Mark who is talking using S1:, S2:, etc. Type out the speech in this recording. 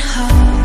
S1: heart.